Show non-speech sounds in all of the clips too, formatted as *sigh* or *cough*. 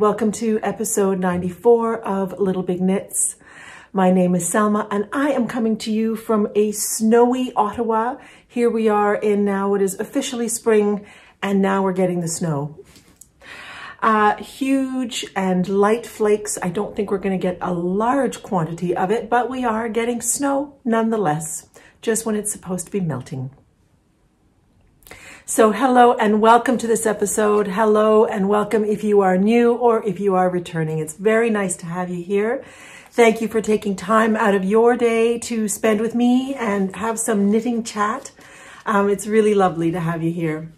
Welcome to episode 94 of Little Big Knits. My name is Selma, and I am coming to you from a snowy Ottawa. Here we are in now it is officially spring, and now we're getting the snow. Uh, huge and light flakes. I don't think we're going to get a large quantity of it, but we are getting snow nonetheless, just when it's supposed to be melting. So hello and welcome to this episode. Hello and welcome if you are new or if you are returning. It's very nice to have you here. Thank you for taking time out of your day to spend with me and have some knitting chat. Um, it's really lovely to have you here.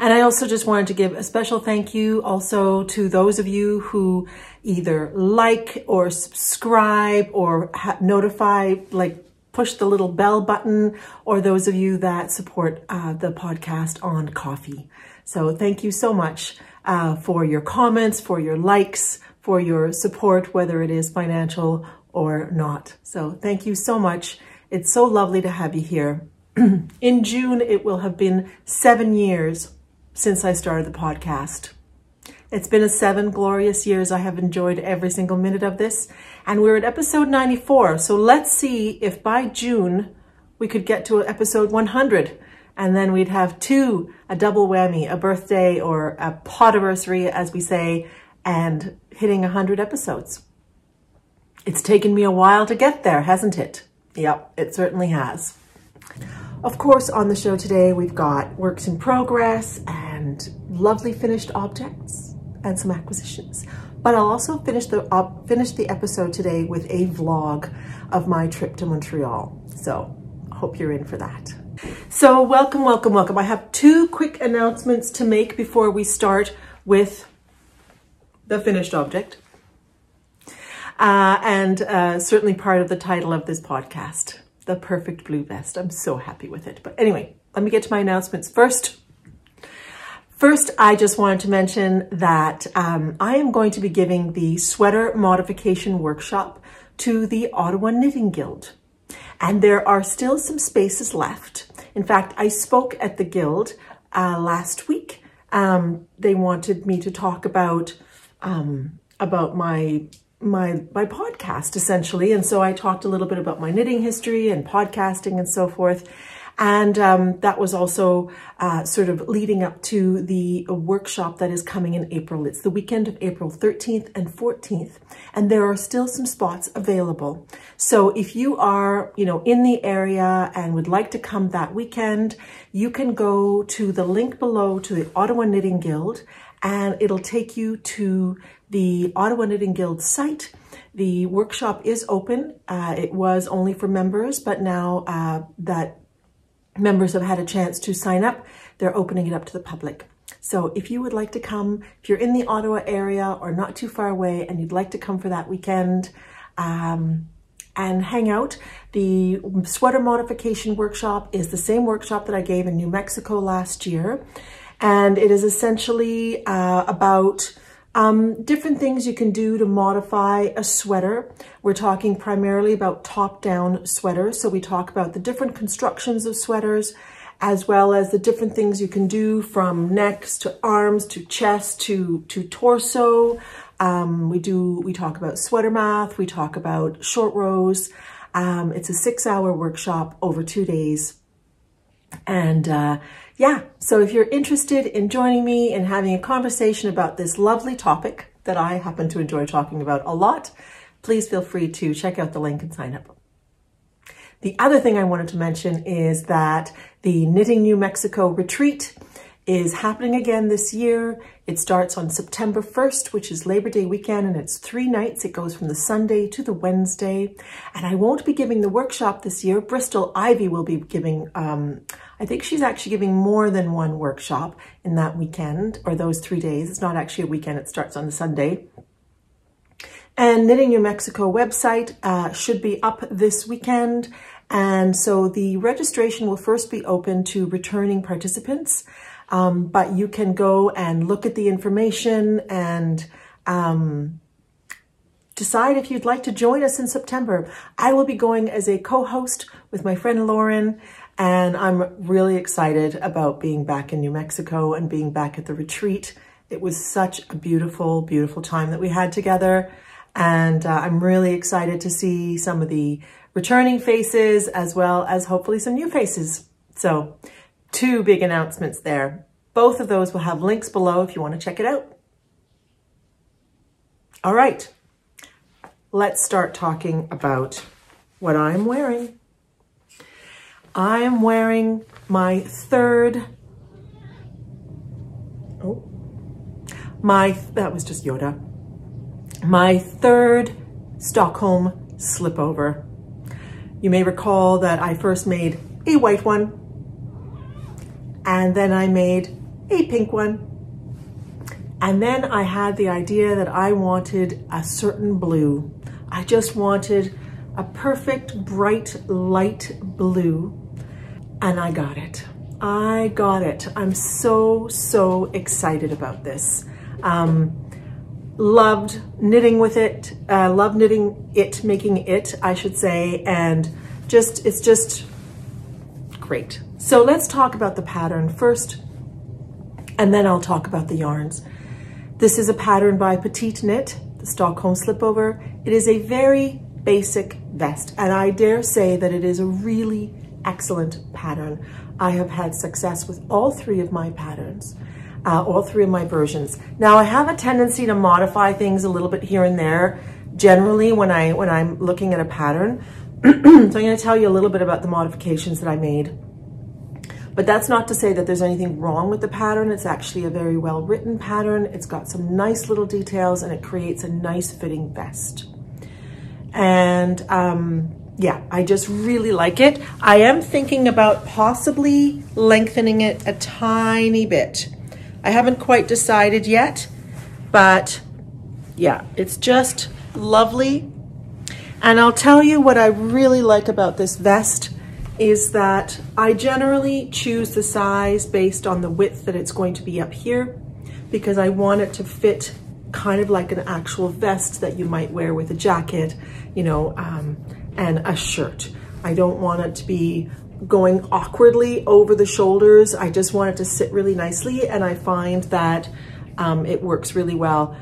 And I also just wanted to give a special thank you also to those of you who either like or subscribe or notify, like push the little bell button or those of you that support uh, the podcast on Ko-fi. So thank you so much uh, for your comments, for your likes, for your support, whether it is financial or not. So thank you so much. It's so lovely to have you here. *clears throat* In June, it will have been seven years since I started the podcast. It's been a seven glorious years. I have enjoyed every single minute of this. And we're at episode 94. So let's see if by June we could get to episode 100. And then we'd have two, a double whammy, a birthday or a podiversary, as we say, and hitting 100 episodes. It's taken me a while to get there, hasn't it? Yep, it certainly has. Of course, on the show today, we've got works in progress and lovely finished objects and some acquisitions. But I'll also finish the uh, finish the episode today with a vlog of my trip to Montreal. So hope you're in for that. So welcome, welcome, welcome. I have two quick announcements to make before we start with the finished object. Uh, and uh, certainly part of the title of this podcast, The Perfect Blue Vest. I'm so happy with it. But anyway, let me get to my announcements first. First, I just wanted to mention that um, I am going to be giving the sweater modification workshop to the Ottawa Knitting Guild. And there are still some spaces left. In fact, I spoke at the Guild uh, last week. Um, they wanted me to talk about um, about my my my podcast essentially, and so I talked a little bit about my knitting history and podcasting and so forth. And um, that was also uh, sort of leading up to the workshop that is coming in April. It's the weekend of April 13th and 14th, and there are still some spots available. So if you are, you know, in the area and would like to come that weekend, you can go to the link below to the Ottawa Knitting Guild, and it'll take you to the Ottawa Knitting Guild site. The workshop is open. Uh, it was only for members, but now uh, that members have had a chance to sign up. They're opening it up to the public. So if you would like to come, if you're in the Ottawa area or not too far away and you'd like to come for that weekend um, and hang out, the sweater modification workshop is the same workshop that I gave in New Mexico last year. And it is essentially uh, about um, different things you can do to modify a sweater. We're talking primarily about top-down sweaters. So we talk about the different constructions of sweaters, as well as the different things you can do from necks to arms to chest to, to torso. Um, we do, we talk about sweater math, we talk about short rows. Um, it's a six hour workshop over two days. And uh, yeah, so if you're interested in joining me and having a conversation about this lovely topic that I happen to enjoy talking about a lot, please feel free to check out the link and sign up. The other thing I wanted to mention is that the Knitting New Mexico retreat is happening again this year. It starts on September 1st, which is Labor Day weekend, and it's three nights. It goes from the Sunday to the Wednesday. And I won't be giving the workshop this year. Bristol Ivy will be giving, um, I think she's actually giving more than one workshop in that weekend or those three days. It's not actually a weekend, it starts on the Sunday. And Knitting New Mexico website uh, should be up this weekend. And so the registration will first be open to returning participants. Um, but you can go and look at the information and um, decide if you'd like to join us in September. I will be going as a co-host with my friend Lauren, and I'm really excited about being back in New Mexico and being back at the retreat It was such a beautiful, beautiful time that we had together. And uh, I'm really excited to see some of the returning faces as well as hopefully some new faces. So two big announcements there. Both of those will have links below if you want to check it out. All right, let's start talking about what I'm wearing. I am wearing my third, oh, my, that was just Yoda, my third Stockholm slipover. You may recall that I first made a white one and then I made a pink one. And then I had the idea that I wanted a certain blue. I just wanted a perfect bright light blue and I got it. I got it. I'm so, so excited about this. Um, loved knitting with it, uh, loved knitting it, making it, I should say, and just, it's just great. So let's talk about the pattern first, and then I'll talk about the yarns. This is a pattern by Petite Knit, the Stockholm Slipover. It is a very basic vest, and I dare say that it is a really excellent pattern. I have had success with all three of my patterns, uh, all three of my versions. Now I have a tendency to modify things a little bit here and there, generally when, I, when I'm looking at a pattern. *clears throat* so I'm gonna tell you a little bit about the modifications that I made. But that's not to say that there's anything wrong with the pattern. It's actually a very well written pattern. It's got some nice little details and it creates a nice fitting vest. And um, yeah, I just really like it. I am thinking about possibly lengthening it a tiny bit. I haven't quite decided yet, but yeah, it's just lovely. And I'll tell you what I really like about this vest is that I generally choose the size based on the width that it's going to be up here because I want it to fit kind of like an actual vest that you might wear with a jacket, you know, um, and a shirt. I don't want it to be going awkwardly over the shoulders. I just want it to sit really nicely and I find that um, it works really well.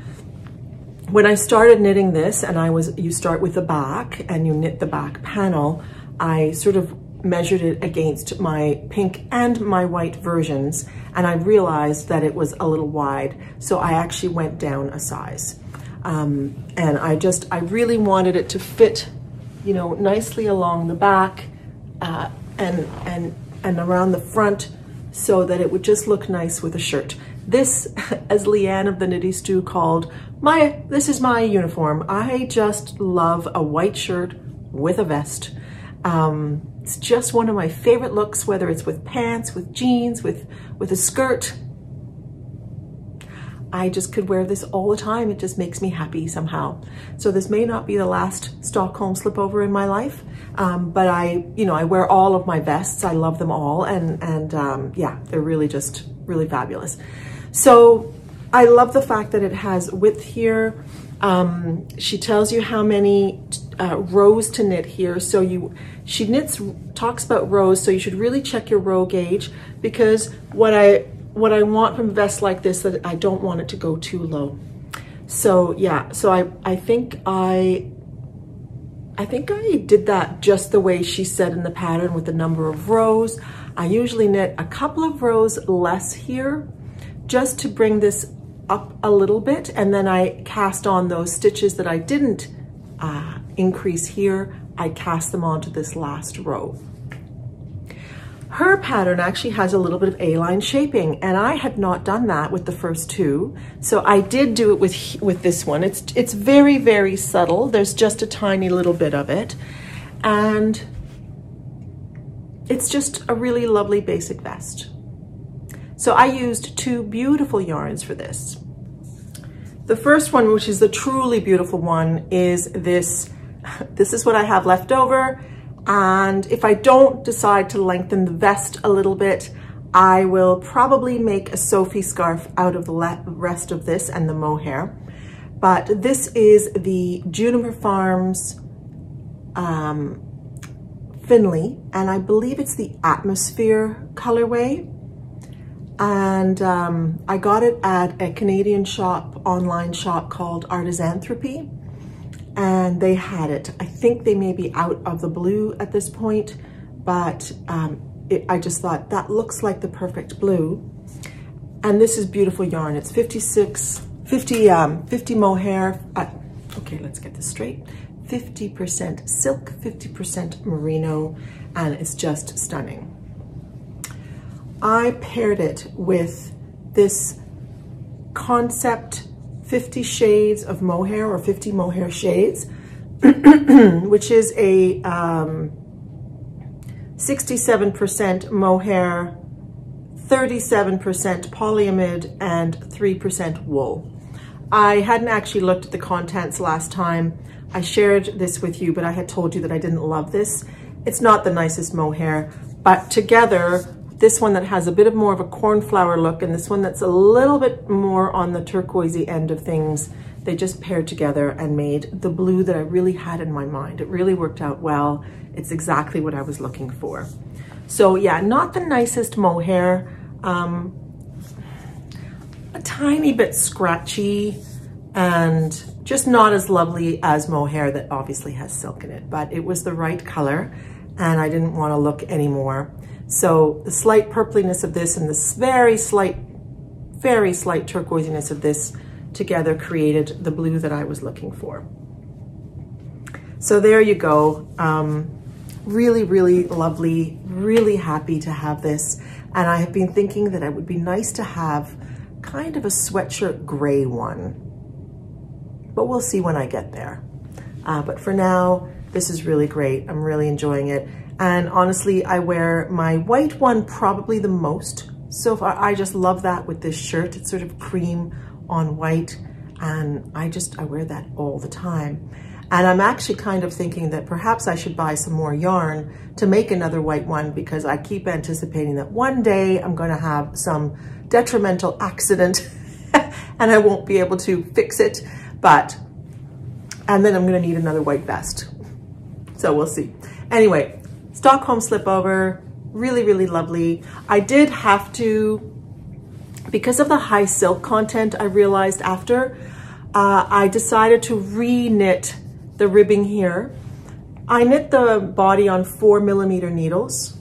When I started knitting this and I was, you start with the back and you knit the back panel, I sort of measured it against my pink and my white versions and I realized that it was a little wide. So I actually went down a size. Um, and I just, I really wanted it to fit, you know, nicely along the back uh, and, and, and around the front so that it would just look nice with a shirt. This, *laughs* as Leanne of the Nitty Stew called, my, this is my uniform. I just love a white shirt with a vest. Um, it's just one of my favorite looks, whether it's with pants, with jeans, with, with a skirt. I just could wear this all the time. It just makes me happy somehow. So this may not be the last Stockholm slipover in my life, um, but I, you know, I wear all of my vests. I love them all. And, and um, yeah, they're really just really fabulous. So I love the fact that it has width here. Um, she tells you how many uh, rows to knit here. So you, she knits, talks about rows, so you should really check your row gauge because what I, what I want from a vest like this, that I don't want it to go too low. So yeah, so I, I think I, I think I did that just the way she said in the pattern with the number of rows. I usually knit a couple of rows less here just to bring this up a little bit and then I cast on those stitches that I didn't uh, increase here, I cast them onto this last row. Her pattern actually has a little bit of A-line shaping and I had not done that with the first two. So I did do it with, with this one. It's, it's very, very subtle. There's just a tiny little bit of it. And it's just a really lovely basic vest. So I used two beautiful yarns for this. The first one, which is the truly beautiful one, is this *laughs* this is what I have left over. And if I don't decide to lengthen the vest a little bit, I will probably make a Sophie scarf out of the rest of this and the mohair. But this is the Juniper Farms um, Findley, and I believe it's the Atmosphere colorway. And um, I got it at a Canadian shop, online shop called Artisanthropy, and they had it. I think they may be out of the blue at this point, but um, it, I just thought that looks like the perfect blue. And this is beautiful yarn. It's 56, 50, um, 50 mohair. Uh, okay, let's get this straight. 50% silk, 50% merino, and it's just stunning. I paired it with this concept 50 shades of mohair or 50 mohair shades, *clears throat* which is a 67% um, mohair, 37% polyamide, and 3% wool. I hadn't actually looked at the contents last time. I shared this with you, but I had told you that I didn't love this. It's not the nicest mohair, but together this one that has a bit of more of a cornflower look and this one that's a little bit more on the turquoisey end of things. They just paired together and made the blue that I really had in my mind. It really worked out well. It's exactly what I was looking for. So yeah, not the nicest mohair. Um, a tiny bit scratchy and just not as lovely as mohair that obviously has silk in it, but it was the right color and I didn't want to look anymore. So the slight purpliness of this and this very slight, very slight turquoisiness of this together created the blue that I was looking for. So there you go. Um, really, really lovely, really happy to have this. And I have been thinking that it would be nice to have kind of a sweatshirt gray one, but we'll see when I get there. Uh, but for now, this is really great. I'm really enjoying it. And honestly, I wear my white one probably the most so far. I just love that with this shirt. It's sort of cream on white. And I just, I wear that all the time. And I'm actually kind of thinking that perhaps I should buy some more yarn to make another white one because I keep anticipating that one day I'm going to have some detrimental accident *laughs* and I won't be able to fix it. But, and then I'm going to need another white vest. So we'll see. Anyway, Stockholm slipover, really, really lovely. I did have to, because of the high silk content, I realized after, uh, I decided to re-knit the ribbing here. I knit the body on four millimeter needles.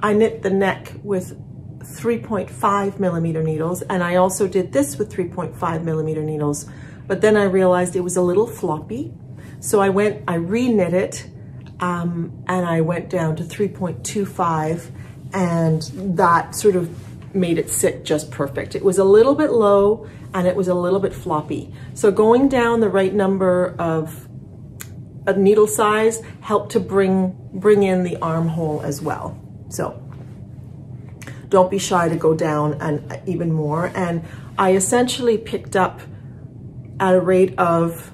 I knit the neck with 3.5 millimeter needles, and I also did this with 3.5 millimeter needles, but then I realized it was a little floppy. So I went, I re-knit it, um, and I went down to 3.25 and that sort of made it sit just perfect. It was a little bit low and it was a little bit floppy. So going down the right number of a needle size helped to bring, bring in the armhole as well. So don't be shy to go down and even more. And I essentially picked up at a rate of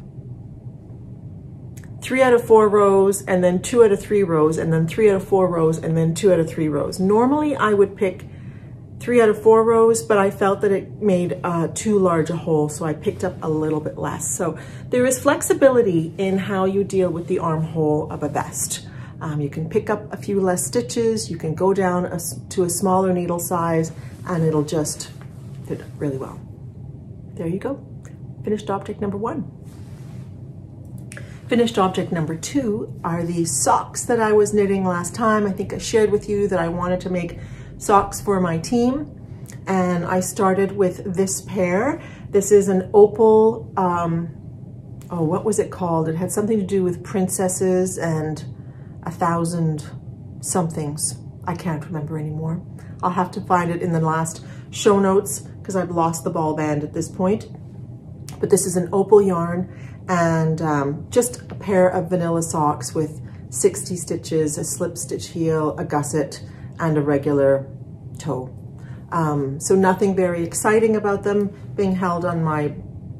three out of four rows and then two out of three rows and then three out of four rows and then two out of three rows. Normally I would pick three out of four rows, but I felt that it made uh, too large a hole, so I picked up a little bit less. So there is flexibility in how you deal with the armhole of a vest. Um, you can pick up a few less stitches, you can go down a, to a smaller needle size, and it'll just fit really well. There you go. Finished object number one. Finished object number two are these socks that I was knitting last time. I think I shared with you that I wanted to make socks for my team. And I started with this pair. This is an opal, um, oh, what was it called? It had something to do with princesses and a thousand somethings. I can't remember anymore. I'll have to find it in the last show notes because I've lost the ball band at this point. But this is an opal yarn and um, just a pair of vanilla socks with 60 stitches, a slip stitch heel, a gusset, and a regular toe. Um, so nothing very exciting about them being held on my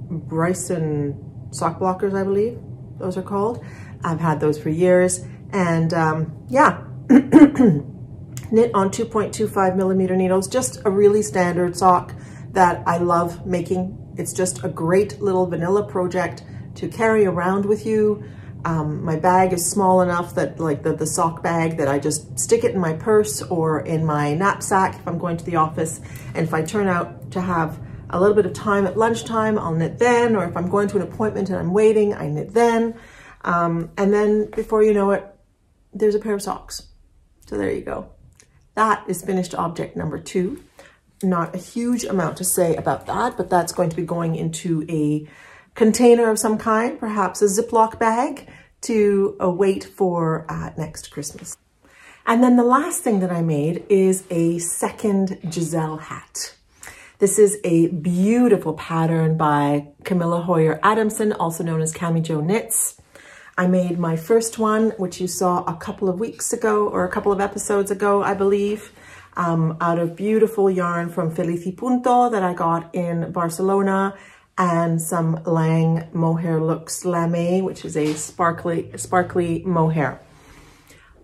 Bryson sock blockers, I believe those are called. I've had those for years. And um, yeah, *clears throat* knit on 2.25 millimeter needles, just a really standard sock that I love making. It's just a great little vanilla project to carry around with you. Um, my bag is small enough that like the, the sock bag that I just stick it in my purse or in my knapsack if I'm going to the office. And if I turn out to have a little bit of time at lunchtime, I'll knit then. Or if I'm going to an appointment and I'm waiting, I knit then. Um, and then before you know it, there's a pair of socks. So there you go. That is finished object number two. Not a huge amount to say about that, but that's going to be going into a container of some kind, perhaps a Ziploc bag to await for uh, next Christmas. And then the last thing that I made is a second Giselle hat. This is a beautiful pattern by Camilla Hoyer Adamson, also known as Cami Jo Knits. I made my first one, which you saw a couple of weeks ago or a couple of episodes ago, I believe, um, out of beautiful yarn from Feliz y Punto that I got in Barcelona and some Lang Mohair Luxe Lamé, which is a sparkly, sparkly mohair.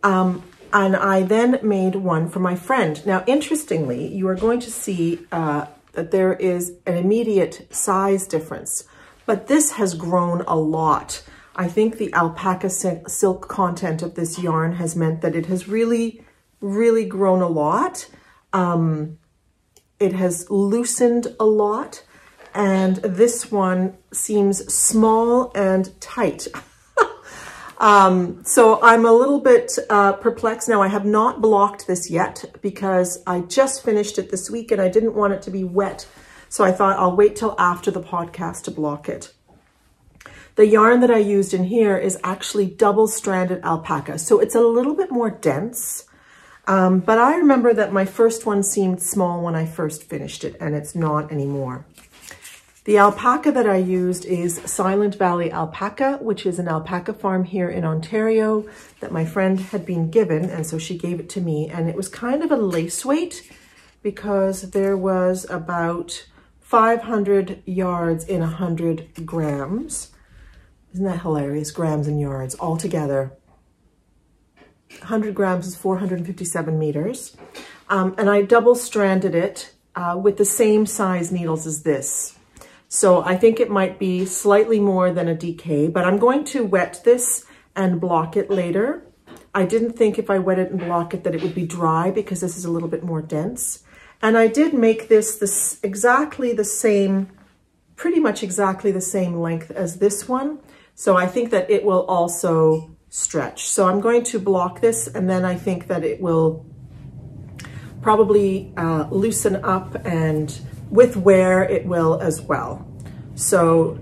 Um, and I then made one for my friend. Now, interestingly, you are going to see uh, that there is an immediate size difference, but this has grown a lot. I think the alpaca silk content of this yarn has meant that it has really, really grown a lot. Um, it has loosened a lot, and this one seems small and tight. *laughs* Um, so I'm a little bit uh, perplexed now. I have not blocked this yet because I just finished it this week and I didn't want it to be wet. So I thought I'll wait till after the podcast to block it. The yarn that I used in here is actually double-stranded alpaca. So it's a little bit more dense. Um, but I remember that my first one seemed small when I first finished it and it's not anymore. The alpaca that I used is Silent Valley Alpaca, which is an alpaca farm here in Ontario that my friend had been given, and so she gave it to me. And it was kind of a lace weight because there was about 500 yards in 100 grams. Isn't that hilarious? Grams and yards all together. 100 grams is 457 meters. Um, and I double stranded it uh, with the same size needles as this. So I think it might be slightly more than a DK, but I'm going to wet this and block it later. I didn't think if I wet it and block it that it would be dry because this is a little bit more dense. And I did make this this exactly the same, pretty much exactly the same length as this one. So I think that it will also stretch. So I'm going to block this and then I think that it will probably uh, loosen up and with wear it will as well. So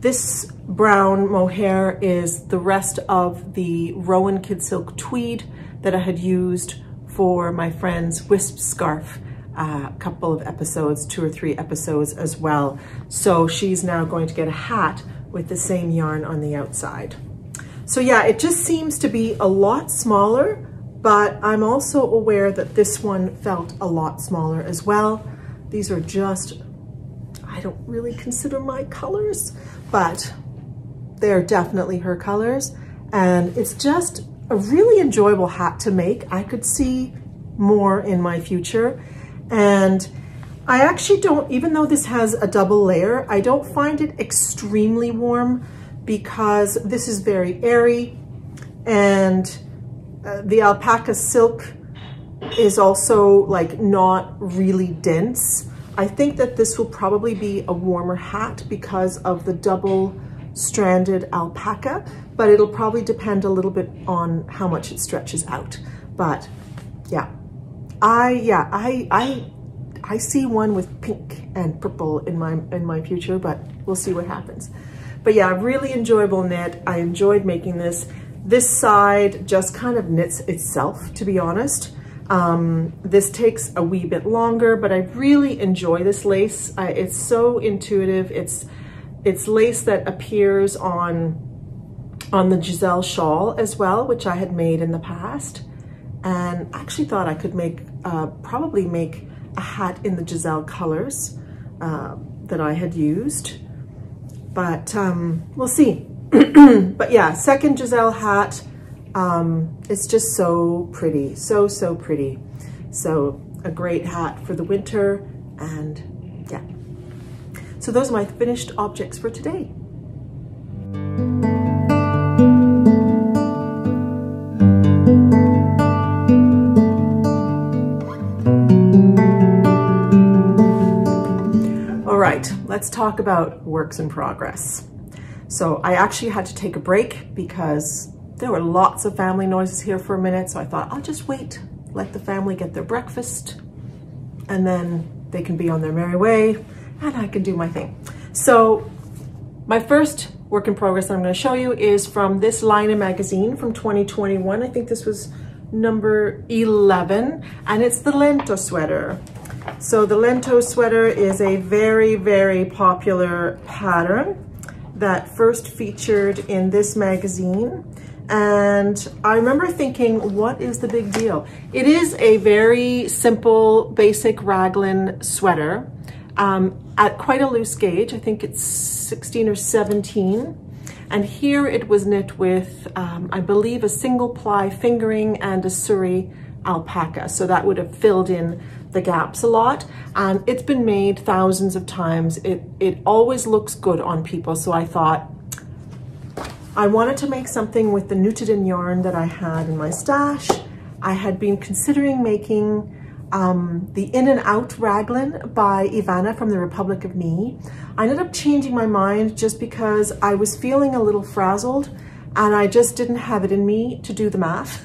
this brown mohair is the rest of the Rowan Kid Silk tweed that I had used for my friend's wisp scarf a uh, couple of episodes, two or three episodes as well. So she's now going to get a hat with the same yarn on the outside. So yeah, it just seems to be a lot smaller, but I'm also aware that this one felt a lot smaller as well. These are just, I don't really consider my colors, but they're definitely her colors. And it's just a really enjoyable hat to make. I could see more in my future. And I actually don't, even though this has a double layer, I don't find it extremely warm because this is very airy and uh, the alpaca silk is also like not really dense. I think that this will probably be a warmer hat because of the double stranded alpaca, but it'll probably depend a little bit on how much it stretches out. But yeah, I, yeah, I, I, I see one with pink and purple in my, in my future, but we'll see what happens. But yeah, really enjoyable knit. I enjoyed making this. This side just kind of knits itself, to be honest. Um, this takes a wee bit longer, but I really enjoy this lace. I, it's so intuitive. It's, it's lace that appears on, on the Giselle shawl as well, which I had made in the past. And actually thought I could make, uh, probably make a hat in the Giselle colors uh, that I had used. But um, we'll see. *clears throat* but yeah, second Giselle hat. Um, it's just so pretty, so, so pretty. So a great hat for the winter and yeah. So those are my finished objects for today. All right, let's talk about works in progress. So I actually had to take a break because there were lots of family noises here for a minute. So I thought I'll just wait, let the family get their breakfast and then they can be on their merry way and I can do my thing. So my first work in progress I'm going to show you is from this Laine of magazine from 2021. I think this was number 11 and it's the Lento sweater. So the Lento sweater is a very, very popular pattern that first featured in this magazine. And I remember thinking, what is the big deal? It is a very simple, basic raglan sweater um, at quite a loose gauge. I think it's 16 or 17. And here it was knit with, um, I believe, a single ply fingering and a Suri alpaca. So that would have filled in the gaps a lot. And it's been made thousands of times. It, it always looks good on people. So I thought, I wanted to make something with the Nutiden yarn that I had in my stash. I had been considering making um, the In and Out Raglan by Ivana from the Republic of Me. I ended up changing my mind just because I was feeling a little frazzled and I just didn't have it in me to do the math.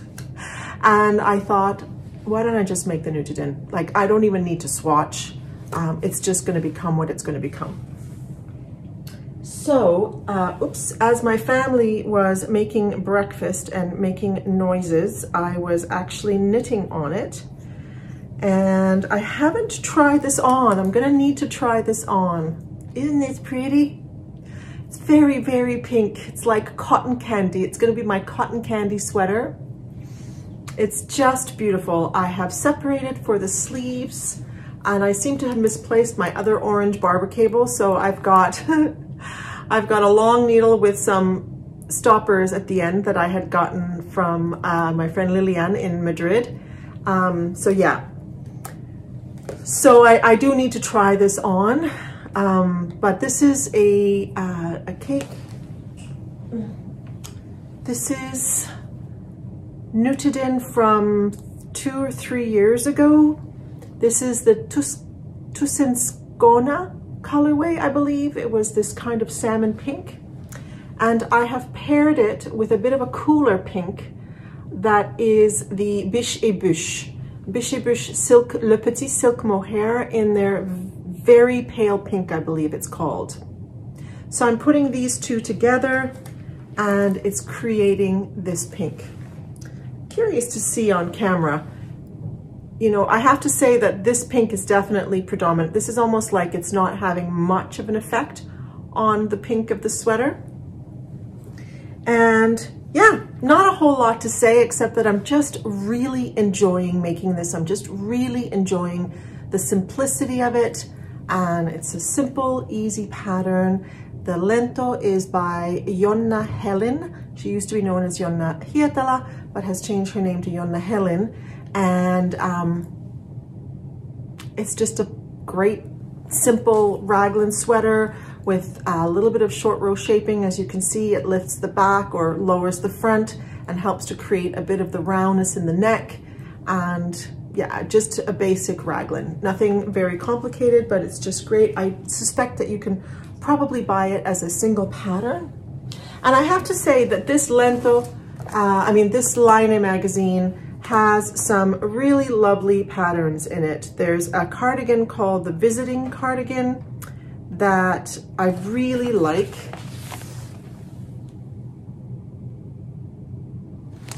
And I thought, why don't I just make the Nutiden? Like, I don't even need to swatch. Um, it's just gonna become what it's gonna become. So, uh, oops, as my family was making breakfast and making noises, I was actually knitting on it. And I haven't tried this on. I'm gonna need to try this on. Isn't this pretty? It's very, very pink. It's like cotton candy. It's gonna be my cotton candy sweater. It's just beautiful. I have separated for the sleeves and I seem to have misplaced my other orange barber cable. So I've got, *laughs* I've got a long needle with some stoppers at the end that I had gotten from uh, my friend Lilian in Madrid. Um, so yeah, so I, I do need to try this on, um, but this is a, uh, a cake. This is Nutiden from two or three years ago. This is the Tus Tusenskona colorway, I believe. It was this kind of salmon pink. And I have paired it with a bit of a cooler pink that is the Biche et Bûche. Biche Silk, Le Petit Silk Mohair in their very pale pink, I believe it's called. So I'm putting these two together and it's creating this pink. Curious to see on camera. You know, I have to say that this pink is definitely predominant. This is almost like it's not having much of an effect on the pink of the sweater. And yeah, not a whole lot to say except that I'm just really enjoying making this. I'm just really enjoying the simplicity of it and it's a simple, easy pattern. The lento is by Jonna Helen. She used to be known as Jonna Hietala, but has changed her name to Jonna Helen. And um, it's just a great, simple raglan sweater with a little bit of short row shaping. As you can see, it lifts the back or lowers the front and helps to create a bit of the roundness in the neck. And yeah, just a basic raglan. Nothing very complicated, but it's just great. I suspect that you can probably buy it as a single pattern. And I have to say that this Lento, uh, I mean, this Laine magazine has some really lovely patterns in it. There's a cardigan called the Visiting Cardigan that I really like.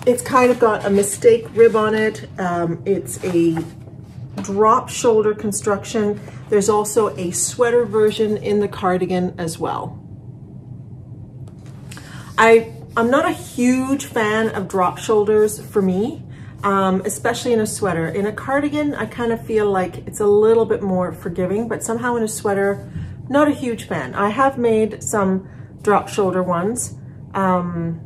It's kind of got a mistake rib on it. Um, it's a drop shoulder construction. There's also a sweater version in the cardigan as well. I, I'm not a huge fan of drop shoulders for me, um, especially in a sweater. In a cardigan, I kind of feel like it's a little bit more forgiving, but somehow in a sweater, not a huge fan. I have made some drop shoulder ones, um,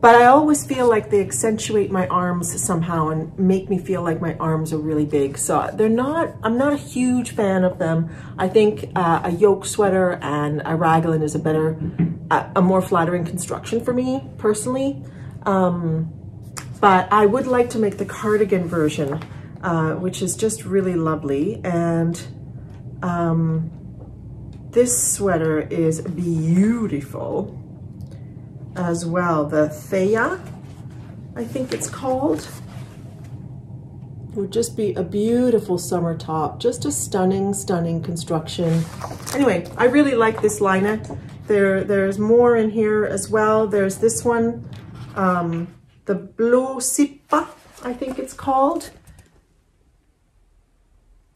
but I always feel like they accentuate my arms somehow and make me feel like my arms are really big. So they're not, I'm not a huge fan of them. I think uh, a yoke sweater and a raglan is a better, uh, a more flattering construction for me personally. Um, but I would like to make the cardigan version, uh, which is just really lovely. And um, This sweater is beautiful as well. The Thea, I think it's called. It would just be a beautiful summer top. Just a stunning, stunning construction. Anyway, I really like this liner. There, there's more in here as well. There's this one, um, the Blue Sipa, I think it's called,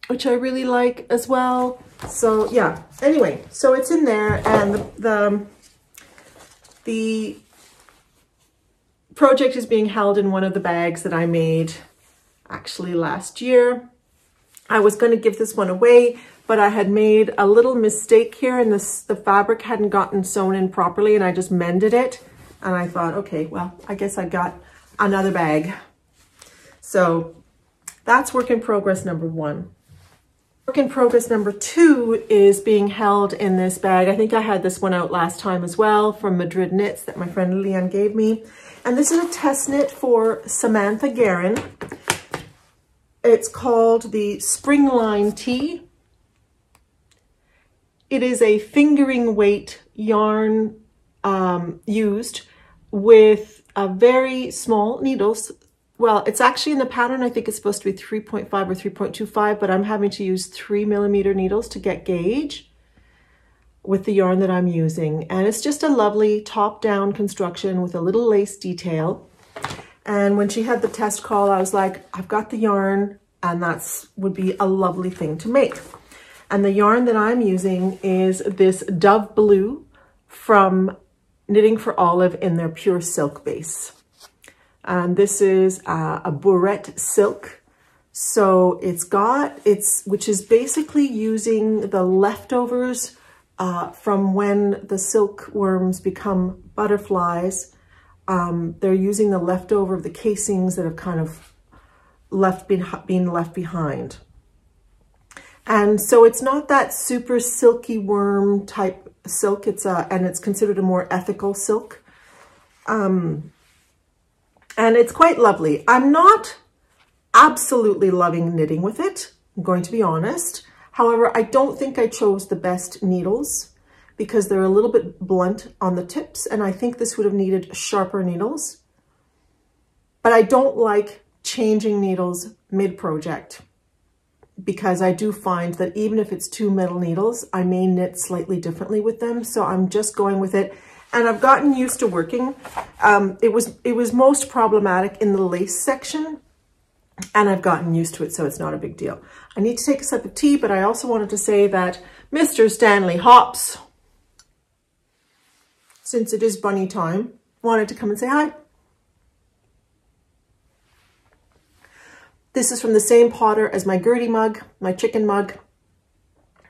which I really like as well. So yeah, anyway, so it's in there and the, the, the project is being held in one of the bags that I made actually last year. I was going to give this one away, but I had made a little mistake here and this, the fabric hadn't gotten sewn in properly and I just mended it. And I thought, okay, well, I guess I got another bag. So that's work in progress number one. Work in progress number two is being held in this bag. I think I had this one out last time as well from Madrid Knits that my friend Leanne gave me. And this is a test knit for Samantha Guerin. It's called the Springline Tee. It is a fingering weight yarn um, used with a very small needles. Well, it's actually in the pattern, I think it's supposed to be 3.5 or 3.25, but I'm having to use three millimeter needles to get gauge with the yarn that I'm using. And it's just a lovely top-down construction with a little lace detail. And when she had the test call, I was like, I've got the yarn and that's would be a lovely thing to make. And the yarn that I'm using is this Dove Blue from Knitting for Olive in their Pure Silk base. And this is uh, a Bourette silk. So it's got, it's which is basically using the leftovers uh, from when the silkworms become butterflies um, they're using the leftover of the casings that have kind of left been, being left behind. And so it's not that super silky worm type silk. It's a, and it's considered a more ethical silk. Um, and it's quite lovely. I'm not absolutely loving knitting with it. I'm going to be honest. However, I don't think I chose the best needles because they're a little bit blunt on the tips and I think this would have needed sharper needles. But I don't like changing needles mid-project because I do find that even if it's two metal needles, I may knit slightly differently with them. So I'm just going with it. And I've gotten used to working. Um, it was it was most problematic in the lace section and I've gotten used to it, so it's not a big deal. I need to take a sip of tea, but I also wanted to say that Mr. Stanley Hops since it is bunny time, wanted to come and say hi. This is from the same potter as my Gertie mug, my chicken mug,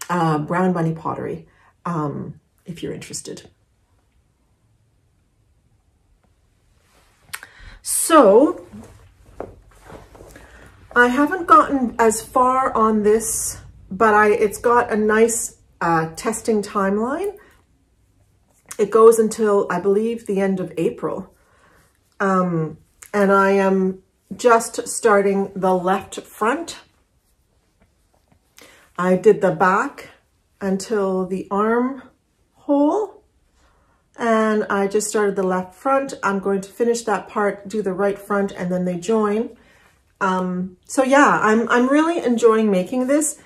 uh, Brown Bunny Pottery, um, if you're interested. So, I haven't gotten as far on this, but I it's got a nice uh, testing timeline. It goes until, I believe, the end of April. Um, and I am just starting the left front. I did the back until the arm hole and I just started the left front. I'm going to finish that part, do the right front, and then they join. Um, so yeah, I'm, I'm really enjoying making this.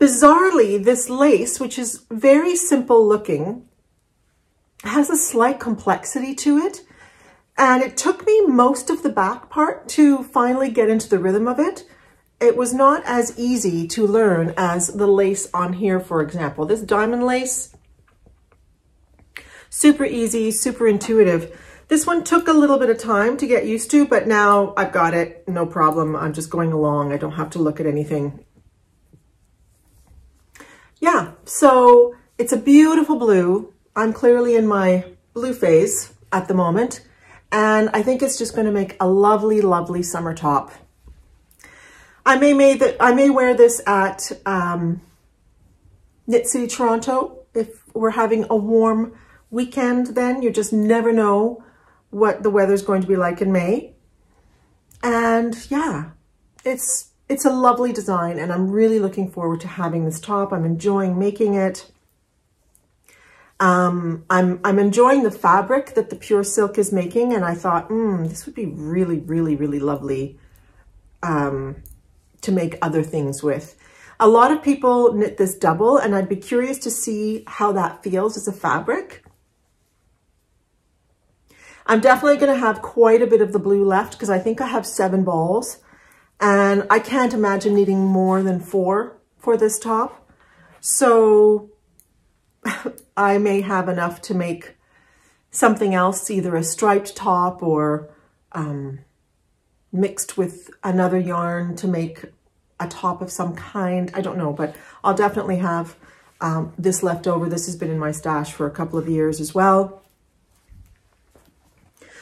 Bizarrely, this lace, which is very simple looking, has a slight complexity to it. And it took me most of the back part to finally get into the rhythm of it. It was not as easy to learn as the lace on here, for example. This diamond lace, super easy, super intuitive. This one took a little bit of time to get used to, but now I've got it, no problem. I'm just going along. I don't have to look at anything. Yeah, so it's a beautiful blue. I'm clearly in my blue phase at the moment, and I think it's just going to make a lovely, lovely summer top. I may made that I may wear this at um, Knit City Toronto if we're having a warm weekend. Then you just never know what the weather's going to be like in May. And yeah, it's it's a lovely design, and I'm really looking forward to having this top. I'm enjoying making it. Um, I'm, I'm enjoying the fabric that the Pure Silk is making, and I thought, hmm, this would be really, really, really lovely um, to make other things with. A lot of people knit this double, and I'd be curious to see how that feels as a fabric. I'm definitely going to have quite a bit of the blue left because I think I have seven balls and I can't imagine needing more than four for this top. So I may have enough to make something else, either a striped top or um, mixed with another yarn to make a top of some kind. I don't know, but I'll definitely have um, this left over. This has been in my stash for a couple of years as well.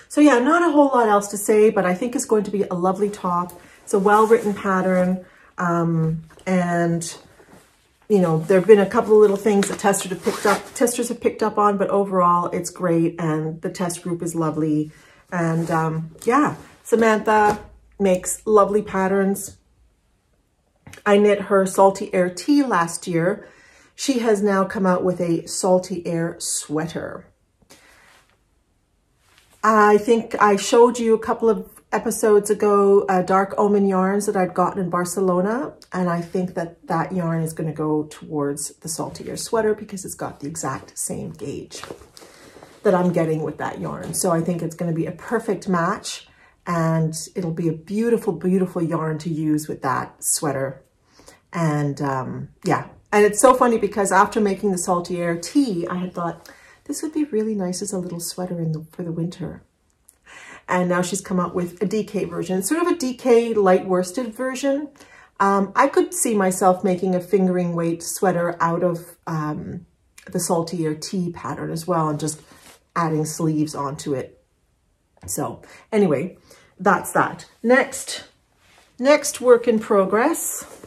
So yeah, not a whole lot else to say, but I think it's going to be a lovely top. It's a well-written pattern. Um, and, you know, there have been a couple of little things that testers have picked up, testers have picked up on, but overall it's great. And the test group is lovely. And um, yeah, Samantha makes lovely patterns. I knit her Salty Air tee last year. She has now come out with a Salty Air sweater. I think I showed you a couple of episodes ago uh, Dark Omen yarns that I'd gotten in Barcelona. And I think that that yarn is going to go towards the Salty Air sweater because it's got the exact same gauge that I'm getting with that yarn. So I think it's going to be a perfect match and it'll be a beautiful, beautiful yarn to use with that sweater. And um, yeah, and it's so funny because after making the Salty Air tee, I had thought, this would be really nice as a little sweater in the, for the winter. And now she's come out with a DK version, sort of a DK light worsted version. Um, I could see myself making a fingering weight sweater out of um, the Salty Air tee pattern as well and just adding sleeves onto it. So anyway, that's that. Next, next work in progress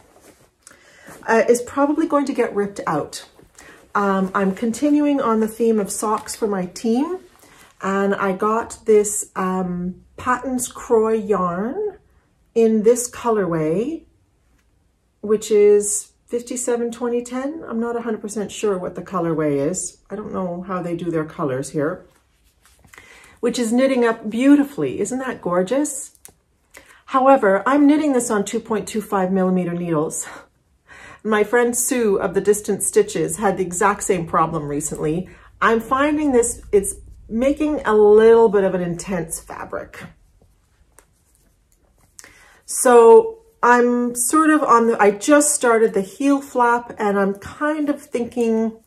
uh, is probably going to get ripped out. Um, I'm continuing on the theme of socks for my team. And I got this um, Patons Kroy yarn in this colorway, which is 57 2010. I'm not 100% sure what the colorway is. I don't know how they do their colors here. Which is knitting up beautifully. Isn't that gorgeous? However, I'm knitting this on 2.25 millimeter needles. *laughs* My friend Sue of the Distant Stitches had the exact same problem recently. I'm finding this, it's making a little bit of an intense fabric. So I'm sort of on the, I just started the heel flap and I'm kind of thinking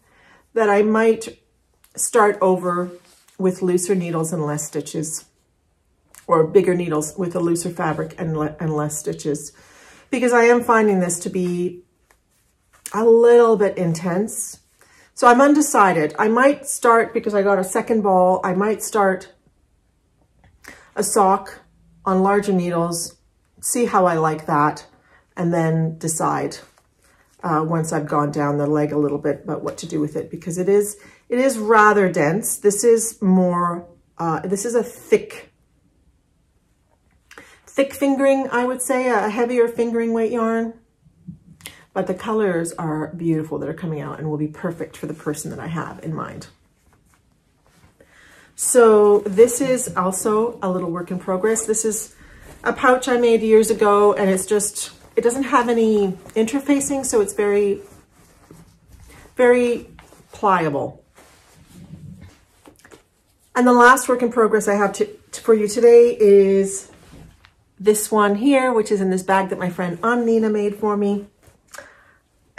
that I might start over with looser needles and less stitches or bigger needles with a looser fabric and, and less stitches because I am finding this to be a little bit intense. So I'm undecided. I might start, because I got a second ball, I might start a sock on larger needles, see how I like that, and then decide uh, once I've gone down the leg a little bit about what to do with it, because it is, it is rather dense. This is more, uh, this is a thick, thick fingering, I would say, a heavier fingering weight yarn. But the colors are beautiful that are coming out and will be perfect for the person that I have in mind. So this is also a little work in progress. This is a pouch I made years ago and it's just, it doesn't have any interfacing, so it's very, very pliable. And the last work in progress I have to, for you today is this one here, which is in this bag that my friend Annina made for me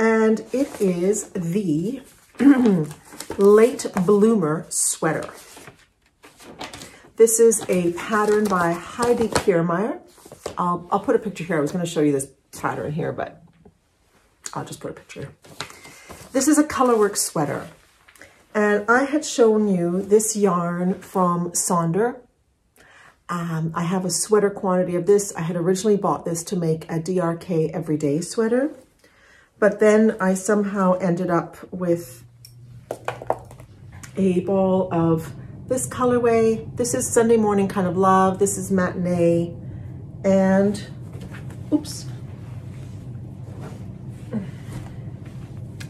and it is the *clears throat* Late Bloomer Sweater. This is a pattern by Heidi Kirrmaier. I'll, I'll put a picture here. I was going to show you this pattern here, but I'll just put a picture. This is a colorwork sweater. And I had shown you this yarn from Sonder. Um, I have a sweater quantity of this. I had originally bought this to make a DRK everyday sweater. But then I somehow ended up with a ball of this colorway. This is Sunday Morning Kind of Love. This is Matinee. And, oops.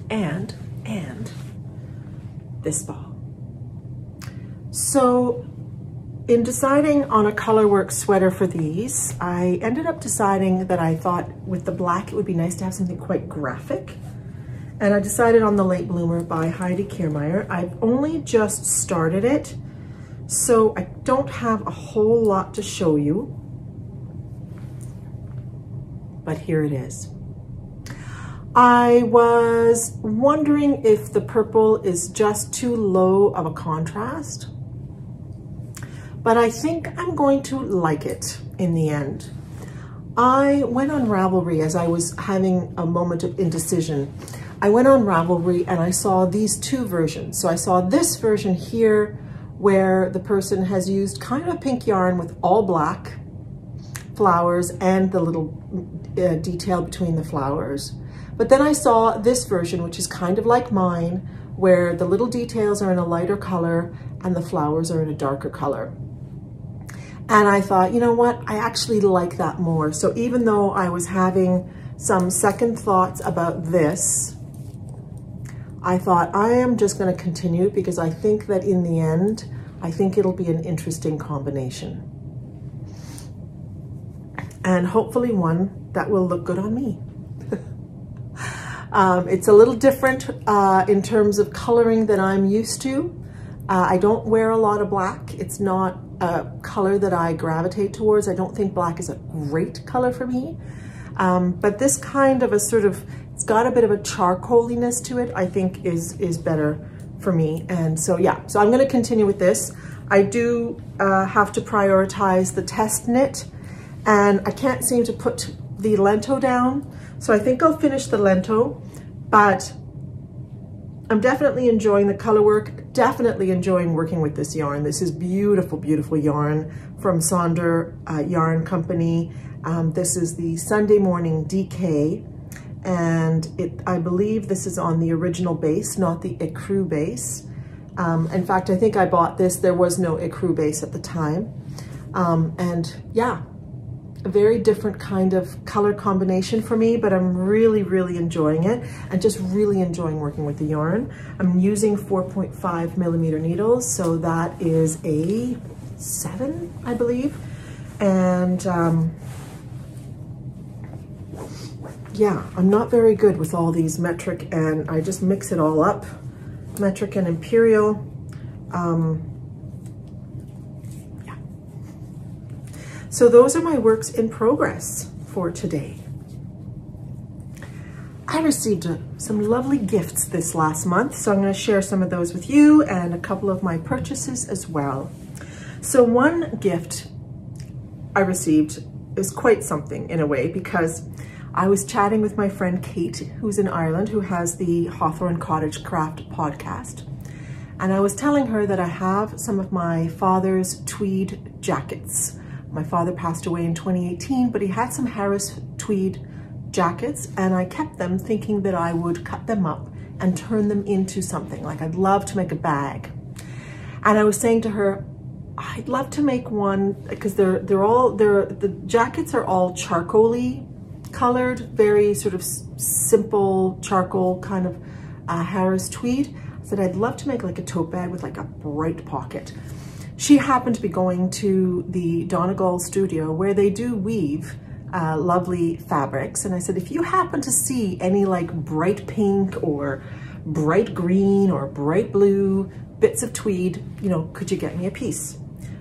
And, and this ball. So in deciding on a colorwork sweater for these, I ended up deciding that I thought with the black, it would be nice to have something quite graphic. And I decided on the Late Bloomer by Heidi Kirrmaier. I've only just started it, so I don't have a whole lot to show you, but here it is. I was wondering if the purple is just too low of a contrast, but I think I'm going to like it in the end. I went on Ravelry as I was having a moment of indecision. I went on Ravelry and I saw these two versions. So I saw this version here where the person has used kind of a pink yarn with all black flowers and the little uh, detail between the flowers. But then I saw this version, which is kind of like mine, where the little details are in a lighter color and the flowers are in a darker color. And I thought, you know what, I actually like that more. So even though I was having some second thoughts about this, I thought I am just gonna continue because I think that in the end, I think it'll be an interesting combination. And hopefully one that will look good on me. *laughs* Um, it's a little different uh, in terms of coloring that I'm used to. Uh, I don't wear a lot of black. It's not a color that I gravitate towards. I don't think black is a great color for me. Um, but this kind of a sort of, it's got a bit of a charcoaliness to it, I think is, is better for me. And so, yeah, so I'm gonna continue with this. I do uh, have to prioritize the test knit and I can't seem to put the lento down. So I think I'll finish the lento, but I'm definitely enjoying the color work, definitely enjoying working with this yarn. This is beautiful, beautiful yarn from Sonder uh, Yarn Company. Um, this is the Sunday Morning DK, and it, I believe this is on the original base, not the ecru base. Um, in fact, I think I bought this, there was no ecru base at the time. Um, and yeah, a very different kind of color combination for me, but I'm really, really enjoying it and just really enjoying working with the yarn. I'm using 4.5 millimeter needles, so that is a seven, I believe. And um, yeah, I'm not very good with all these metric and I just mix it all up. Metric and imperial. Um, So those are my works in progress for today. I received uh, some lovely gifts this last month, so I'm going to share some of those with you and a couple of my purchases as well. So one gift I received is quite something in a way because I was chatting with my friend Kate, who's in Ireland, who has the Hawthorne Cottage Craft podcast. And I was telling her that I have some of my father's tweed jackets my father passed away in 2018, but he had some Harris tweed jackets and I kept them thinking that I would cut them up and turn them into something. Like I'd love to make a bag. And I was saying to her, I'd love to make one because they're they're all they're the jackets are all charcoaly colored, very sort of simple charcoal kind of uh, Harris tweed. I said I'd love to make like a tote bag with like a bright pocket she happened to be going to the Donegal studio where they do weave uh, lovely fabrics. And I said, if you happen to see any like bright pink or bright green or bright blue bits of tweed, you know, could you get me a piece?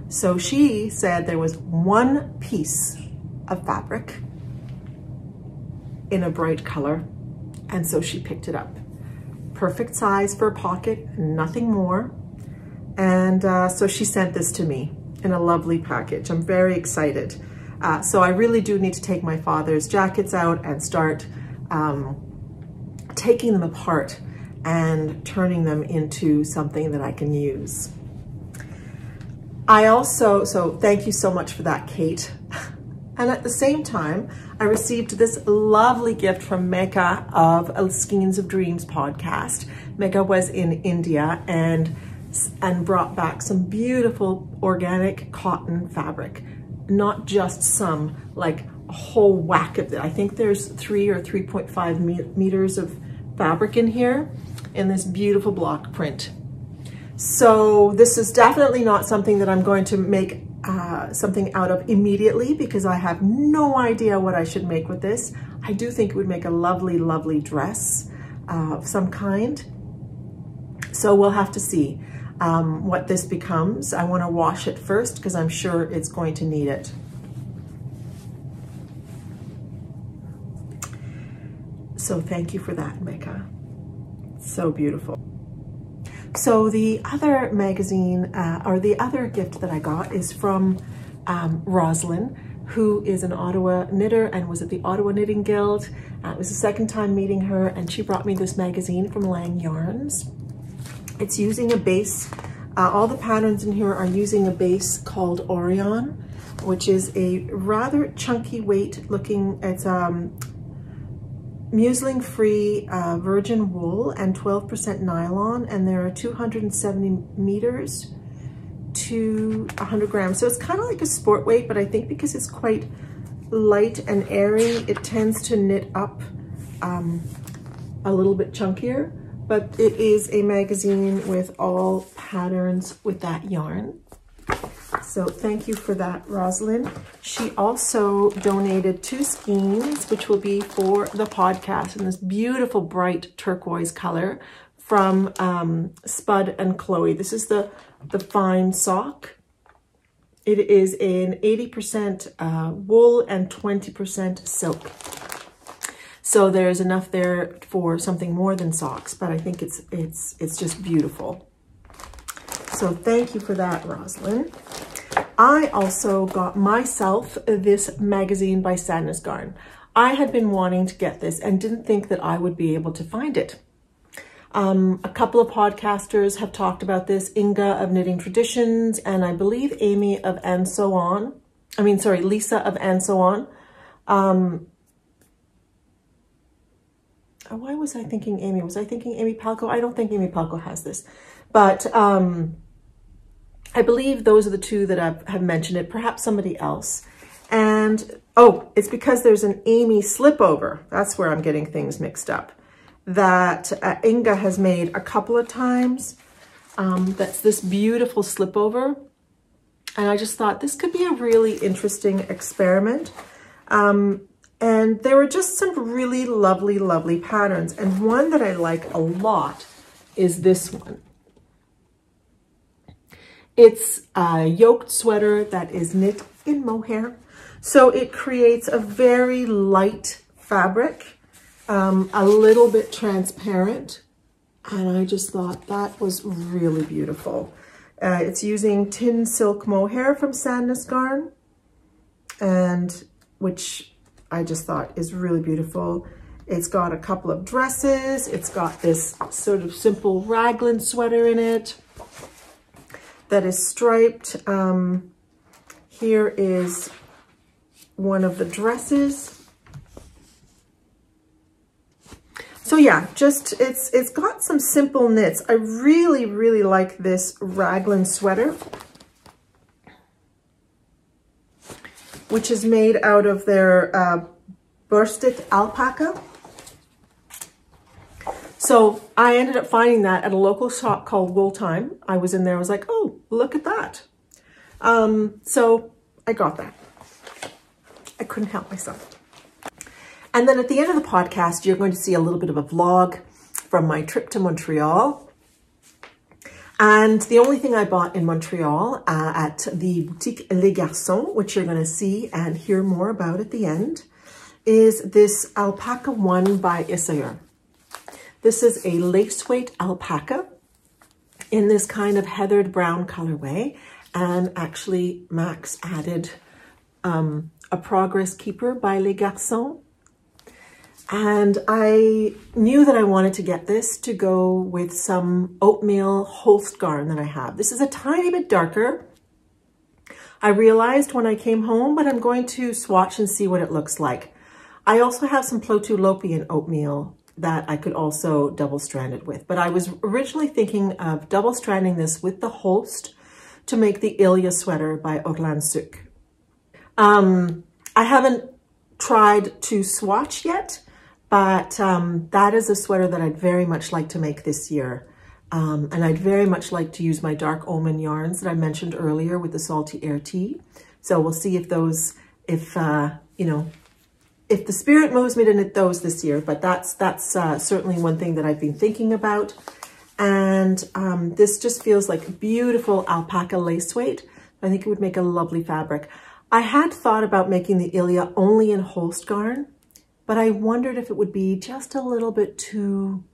So she said there was one piece of fabric in a bright color. And so she picked it up. Perfect size for a pocket, nothing more. And uh, so she sent this to me in a lovely package. I'm very excited. Uh, so I really do need to take my father's jackets out and start um, taking them apart and turning them into something that I can use. I also, so thank you so much for that, Kate. *laughs* And at the same time, I received this lovely gift from Megha of a Skeins of Dreams podcast. Megha was in India and and brought back some beautiful organic cotton fabric. Not just some, like a whole whack of it. I think there's three or 3.5 meters of fabric in here in this beautiful block print. So this is definitely not something that I'm going to make uh, something out of immediately because I have no idea what I should make with this. I do think it would make a lovely, lovely dress uh, of some kind. So we'll have to see um, what this becomes. I want to wash it first because I'm sure it's going to need it. So thank you for that, Megha. So beautiful. So the other magazine, uh, or the other gift that I got is from um, Rosalind, who is an Ottawa knitter and was at the Ottawa Knitting Guild. Uh, it was the second time meeting her and she brought me this magazine from Lang Yarns. It's using a base, uh, all the patterns in here are using a base called Orion, which is a rather chunky weight looking, it's um, mulesing free uh, virgin wool and 12% nylon and there are 270 meters to 100 grams. So it's kind of like a sport weight, but I think because it's quite light and airy, it tends to knit up um, a little bit chunkier but it is a magazine with all patterns with that yarn. So thank you for that, Rosalind. She also donated two skeins, which will be for the podcast in this beautiful bright turquoise color from um, Spud and Chloe. This is the, the fine sock. It is in 80% uh, wool and 20% silk. So there's enough there for something more than socks, but I think it's, it's, it's just beautiful. So thank you for that, Rosalind. I also got myself this magazine by Sandnes Garn. I had been wanting to get this and didn't think that I would be able to find it. Um, a couple of podcasters have talked about this, Inga of Knitting Traditions, and I believe Amy of And So On. I mean, sorry, Lisa of And So On. Um, why was I thinking Amy? Was I thinking Amy Palko? I don't think Amy Palko has this, but um, I believe those are the two that I've, have mentioned it, perhaps somebody else. And, oh, it's because there's an Amy slipover. That's where I'm getting things mixed up. That uh, Inga has made a couple of times. Um, that's this beautiful slipover. And I just thought this could be a really interesting experiment. Um, and there were just some really lovely, lovely patterns. And one that I like a lot is this one. It's a yoked sweater that is knit in mohair. So it creates a very light fabric, um, a little bit transparent. And I just thought that was really beautiful. Uh, it's using Tynn Silk Mohair from Sandnes Garn, and which I just thought is really beautiful. It's got a couple of dresses. It's got this sort of simple raglan sweater in it that is striped. Um, here is one of the dresses. So yeah, just it's it's got some simple knits. I really, really like this raglan sweater. Which is made out of their uh, Børstet alpaca. So I ended up finding that at a local shop called Wool Time. I was in there, I was like, oh, look at that. Um, so I got that. I couldn't help myself. And then at the end of the podcast, you're going to see a little bit of a vlog from my trip to Montreal. And the only thing I bought in Montreal uh, at the Boutique Les Garçons, which you're going to see and hear more about at the end, is this Alpaca One by Isager. This is a lace weight alpaca in this kind of heathered brown colorway. And actually Max added um, a Progress Keeper by Les Garçons and I knew that I wanted to get this to go with some oatmeal Holst garn that I have. This is a tiny bit darker. I realized when I came home, but I'm going to swatch and see what it looks like. I also have some Plotulopian oatmeal that I could also double strand it with. But I was originally thinking of double stranding this with the Holst to make the Ilya sweater by Orlan Suk. Um, I haven't tried to swatch yet, but um, that is a sweater that I'd very much like to make this year. Um, and I'd very much like to use my dark omen yarns that I mentioned earlier with the salty air tee. So we'll see if those, if, uh, you know, if the spirit moves me to knit those this year, but that's, that's uh, certainly one thing that I've been thinking about. And um, this just feels like beautiful alpaca lace weight. I think it would make a lovely fabric. I had thought about making the Ilia only in Holst garn, but I wondered if it would be just a little bit too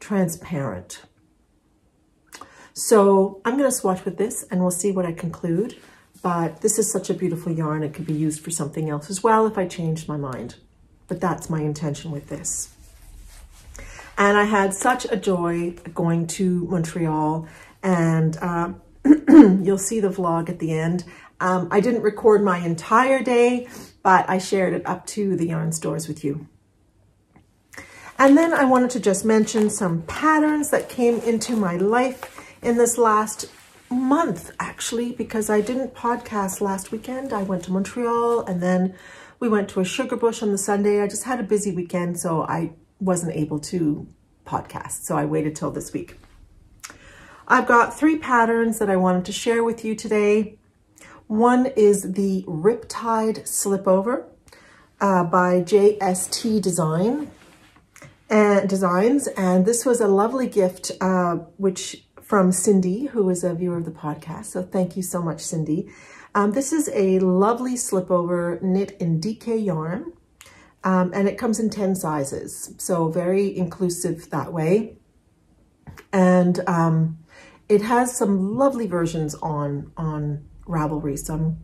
transparent. So I'm going to swatch with this and we'll see what I conclude. But this is such a beautiful yarn. It could be used for something else as well if I changed my mind. But that's my intention with this. And I had such a joy going to Montreal and uh, *clears throat* you'll see the vlog at the end. Um, I didn't record my entire day, but I shared it up to the yarn stores with you. And then I wanted to just mention some patterns that came into my life in this last month, actually, because I didn't podcast last weekend. I went to Montreal and then we went to a sugar bush on the Sunday. I just had a busy weekend, so I wasn't able to podcast. So I waited till this week. I've got three patterns that I wanted to share with you today. One is the Riptide Slipover uh, by JST Design and Designs. And this was a lovely gift, uh, which from Cindy, who is a viewer of the podcast. So thank you so much, Cindy. Um, this is a lovely slipover knit in DK yarn. Um, and it comes in 10 sizes. So very inclusive that way. And um, it has some lovely versions on, on Ravelry. So I'm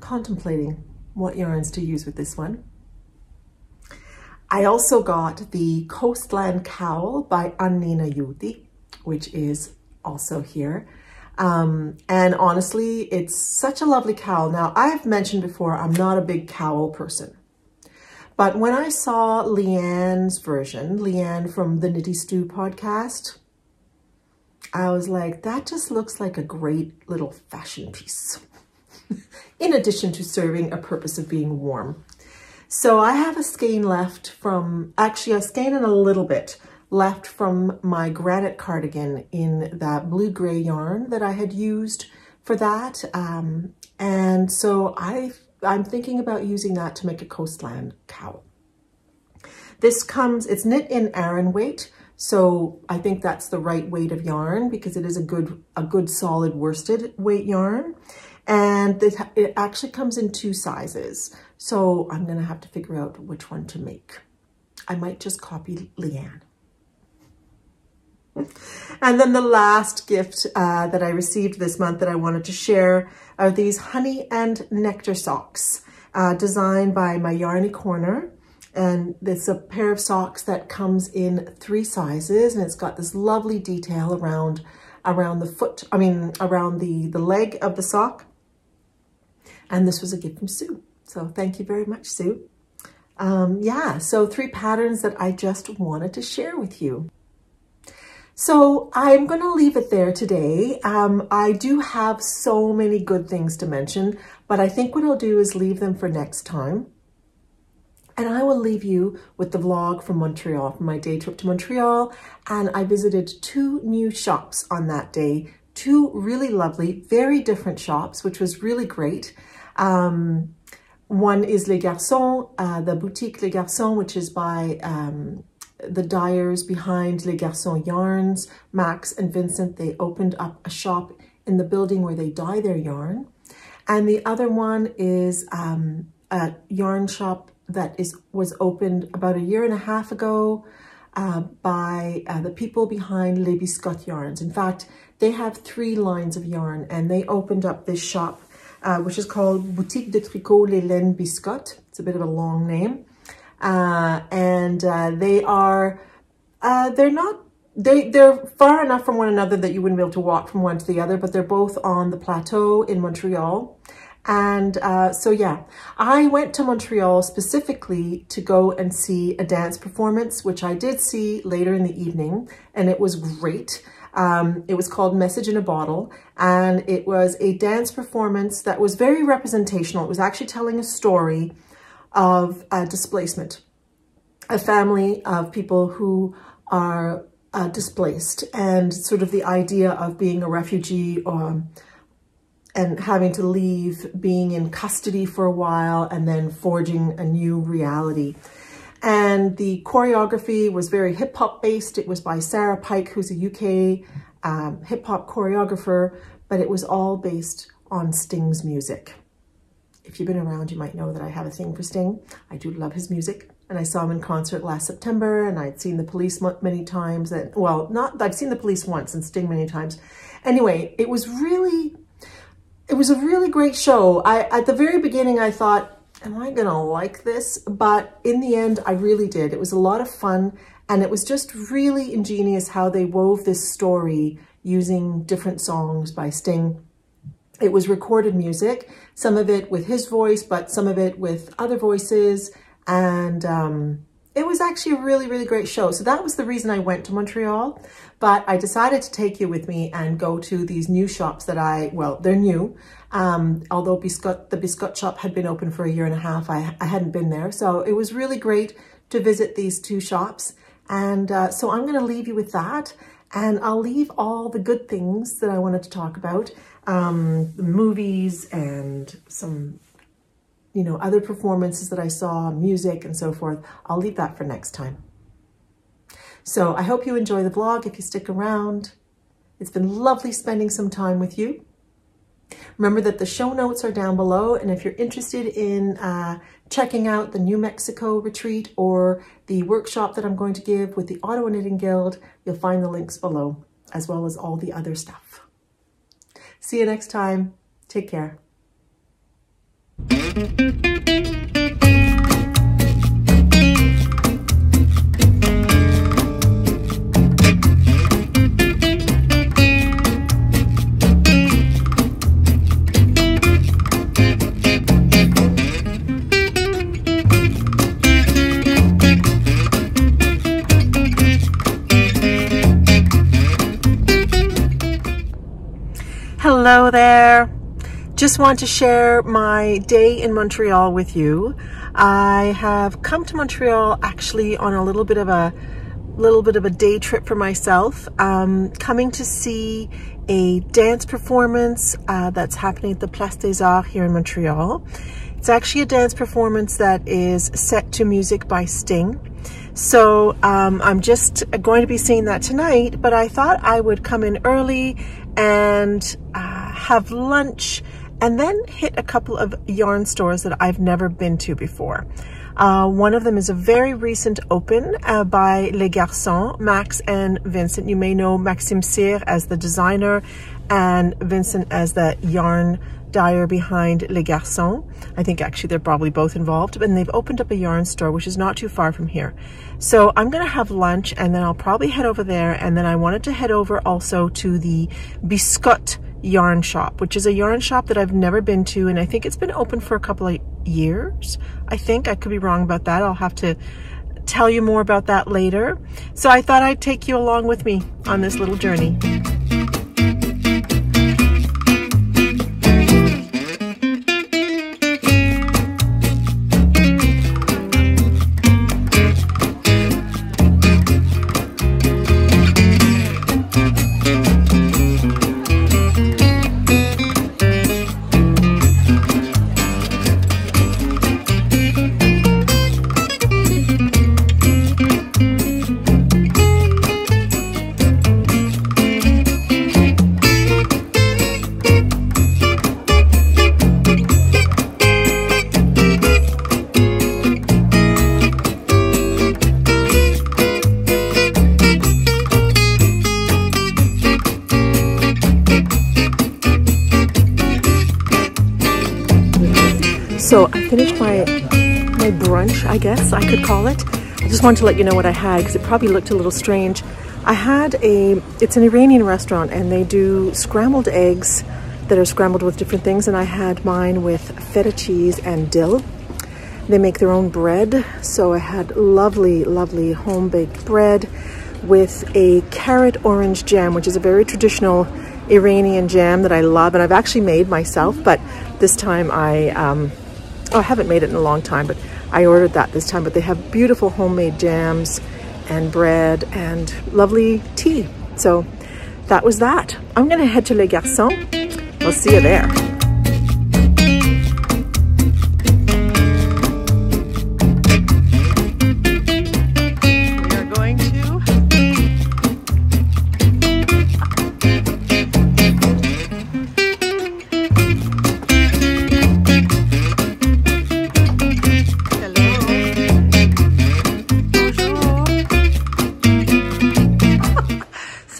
contemplating what yarns to use with this one. I also got the Coastland Cowl by Annina Juuti which is also here. Um, and honestly, it's such a lovely cowl. Now, I've mentioned before, I'm not a big cowl person. But when I saw Leanne's version, Leanne from the Knitty Stew podcast, I was like, that just looks like a great little fashion piece. *laughs* In addition to serving a purpose of being warm. So I have a skein left from, actually a skein and a little bit left from my granite cardigan in that blue-gray yarn that I had used for that. Um, and so I, I'm thinking about using that to make a coastland cowl. This comes, it's knit in Aran weight, so I think that's the right weight of yarn because it is a good, a good solid worsted weight yarn. And it, it actually comes in two sizes. So I'm gonna have to figure out which one to make. I might just copy Leanne. And then the last gift uh, that I received this month that I wanted to share are these honey and nectar socks uh, designed by my Yarny Corner. And it's a pair of socks that comes in three sizes and it's got this lovely detail around around the foot, I mean, around the, the leg of the sock. And this was a gift from Sue. So thank you very much, Sue. Um, yeah, so three patterns that I just wanted to share with you. So I'm going to leave it there today. Um, I do have so many good things to mention, but I think what I'll do is leave them for next time. And I will leave you with the vlog from Montreal, from my day trip to Montreal. And I visited two new shops on that day, two really lovely, very different shops, which was really great. Um, one is Les Garçons, uh, the boutique Les Garçons, which is by um, the dyers behind Les Garçons Yarns, Max and Vincent, they opened up a shop in the building where they dye their yarn. And the other one is um, a yarn shop that is was opened about a year and a half ago uh, by uh, the people behind Les Scott Yarns. In fact, they have three lines of yarn and they opened up this shop, uh, which is called Boutique de Tricot Les Laines Biscottes. It's a bit of a long name. Uh, and uh, they are, uh, they're not, they, they're far enough from one another that you wouldn't be able to walk from one to the other, but they're both on the plateau in Montreal. And uh, so, yeah, I went to Montreal specifically to go and see a dance performance, which I did see later in the evening, and it was great. Um, it was called Message in a Bottle, and it was a dance performance that was very representational. It was actually telling a story of uh, displacement, a family of people who are uh, displaced and sort of the idea of being a refugee um, and having to leave, being in custody for a while, and then forging a new reality. And the choreography was very hip hop based. It was by Sarah Pike, who's a UK um, hip hop choreographer, but it was all based on Sting's music. If you've been around, you might know that I have a thing for Sting. I do love his music. And I saw him in concert last September and I'd seen the police many times. And well, not, I've seen the police once and Sting many times. Anyway, it was really it was a really great show. I At the very beginning, I thought, am I going to like this? But in the end, I really did. It was a lot of fun. And it was just really ingenious how they wove this story using different songs by Sting. It was recorded music, some of it with his voice, but some of it with other voices. And um, it was actually a really, really great show. So that was the reason I went to Montreal. But I decided to take you with me and go to these new shops that I, well, they're new. Um, although Biscotte, the Biscotte shop had been open for a year and a half, I, I hadn't been there. So it was really great to visit these two shops. And uh, so I'm going to leave you with that. And I'll leave all the good things that I wanted to talk about, um, movies and some, you know, other performances that I saw, music and so forth. I'll leave that for next time. So I hope you enjoy the vlog if you stick around. It's been lovely spending some time with you. Remember that the show notes are down below, and if you're interested in uh, checking out the New Mexico retreat or the workshop that I'm going to give with the Ottawa Knitting Guild, you'll find the links below, as well as all the other stuff. See you next time. Take care. Hello there. Just want to share my day in Montreal with you. I have come to Montreal actually on a little bit of a little bit of a day trip for myself, um, coming to see a dance performance uh, that's happening at the Place des Arts here in Montreal. It's actually a dance performance that is set to music by Sting. So um, I'm just going to be seeing that tonight, but I thought I would come in early and uh, have lunch and then hit a couple of yarn stores that I've never been to before. Uh, one of them is a very recent open uh, by Les Garçons, Max and Vincent. You may know Maxime Cyr as the designer and Vincent as the yarn dyer behind Les Garçons. I think actually they're probably both involved, and they've opened up a yarn store, which is not too far from here. So I'm going to have lunch and then I'll probably head over there. And then I wanted to head over also to the Biscotte yarn shop, which is a yarn shop that I've never been to. And I think it's been open for a couple of years. I think I could be wrong about that. I'll have to tell you more about that later. So I thought I'd take you along with me on this little journey. Finished my my brunch, I guess I could call it. I just wanted to let you know what I had because it probably looked a little strange. I had a, it's an Iranian restaurant and they do scrambled eggs that are scrambled with different things and I had mine with feta cheese and dill. They make their own bread. So I had lovely, lovely home baked bread with a carrot orange jam, which is a very traditional Iranian jam that I love and I've actually made myself, but this time I um, Oh, I haven't made it in a long time, but I ordered that this time. But they have beautiful homemade jams and bread and lovely tea. So that was that. I'm gonna head to Les Garçons. We'll see you there.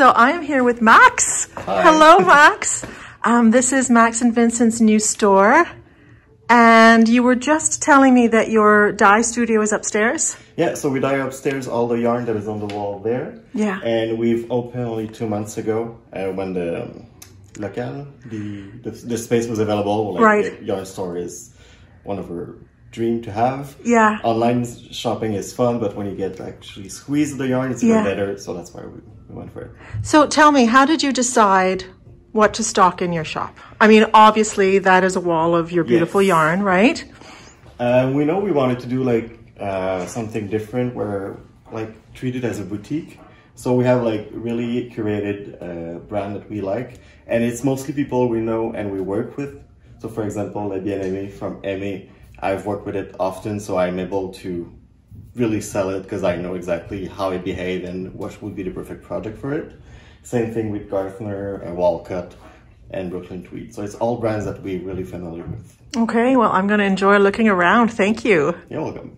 So I am here with Max. Hi. Hello, Max. Um, this is Max and Vincent's new store. And you were just telling me that your dye studio is upstairs. Yeah, so we dye upstairs all the yarn that is on the wall there. Yeah. And we've opened only two months ago uh, when the um, local, the, the the space was available. Like Right. The yarn store is one of our dream to have. Yeah. Online shopping is fun, but when you get actually squeeze the yarn, it's Yeah. even better. So that's why we, we went for it. So tell me, how did you decide what to stock in your shop? I mean, obviously that is a wall of your beautiful Yes. yarn, right? Uh, we know we wanted to do like uh, something different where like treat it as a boutique. So we have like really curated uh, brand that we like, and it's mostly people we know and we work with. So for example, La Bien Aimée from Aimée, I've worked with it often, so I'm able to really sell it because I know exactly how it behaves and what would be the perfect project for it. Same thing with Garthenor, uh, Walcott, and Brooklyn Tweed. So it's all brands that we're really familiar with. Okay, well, I'm going to enjoy looking around. Thank you. You're welcome.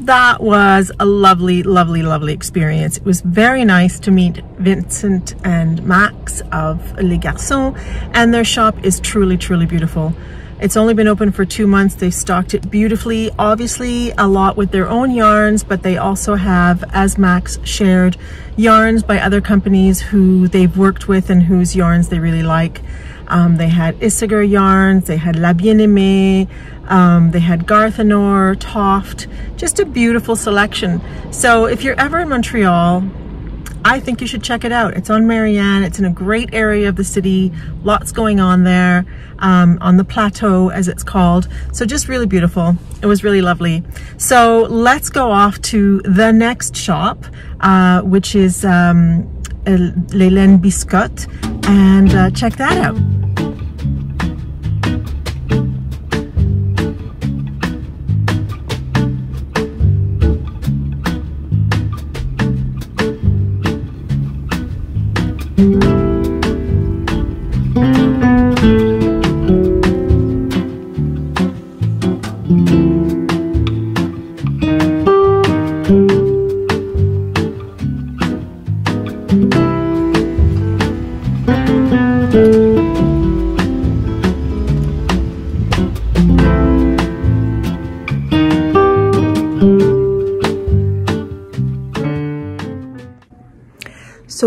That was a lovely, lovely, lovely experience. It was very nice to meet Vincent and Max of Les Garçons, and their shop is truly, truly beautiful. It's only been open for two months. They've stocked it beautifully, obviously a lot with their own yarns, but they also have, as Max shared, yarns by other companies who they've worked with and whose yarns they really like. Um, they had Isager yarns, they had La Bien-Aimée, um, they had Garthenor, Toft, just a beautiful selection. So if you're ever in Montreal, I think you should check it out. It's on Marie-Anne. It's in a great area of the city. Lots going on there um, on the plateau, as it's called. So just really beautiful. It was really lovely. So let's go off to the next shop, uh, which is um, Les Laines Biscotte, and uh, check that out.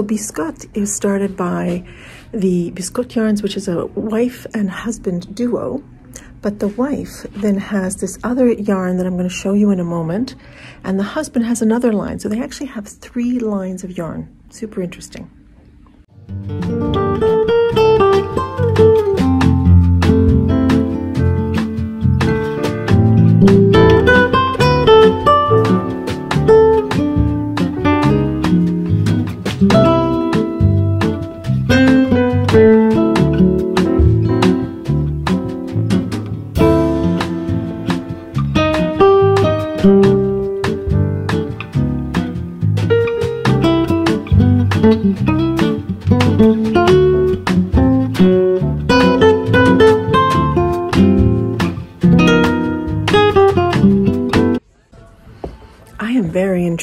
So Biscotte is started by the Biscotte Yarns, which is a wife and husband duo. But the wife then has this other yarn that I'm going to show you in a moment, and the husband has another line. So they actually have three lines of yarn. Super interesting.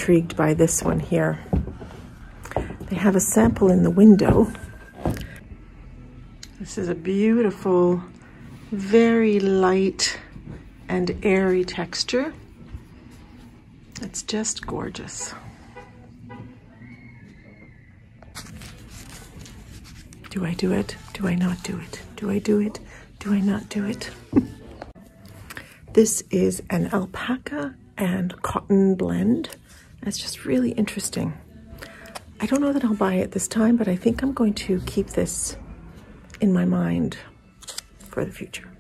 Intrigued by this one here. They have a sample in the window. This is a beautiful, very light and airy texture. It's just gorgeous. Do I do it? Do I not do it? Do I do it? Do I not do it? *laughs* this is an alpaca and cotton blend. It's just really interesting. I don't know that I'll buy it this time, but I think I'm going to keep this in my mind for the future.